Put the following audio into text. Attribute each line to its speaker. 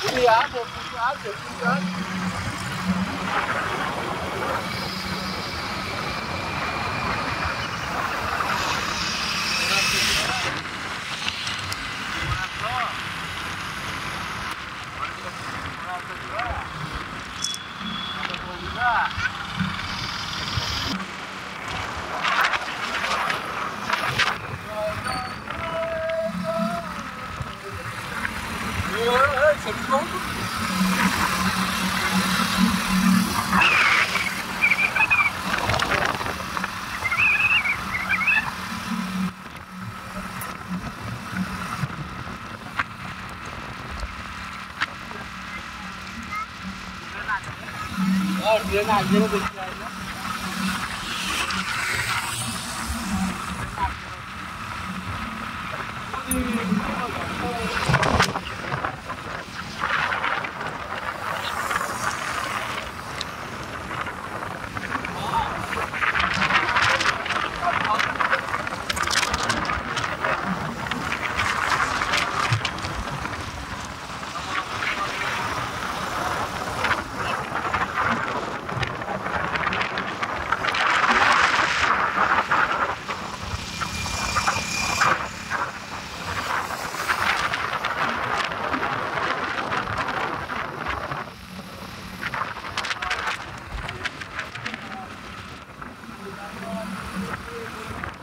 Speaker 1: criado, criado, é criado. Yeah. ơi sẽ bị cuốn Ờ, đứa nào chưa được chơi nữa すいません。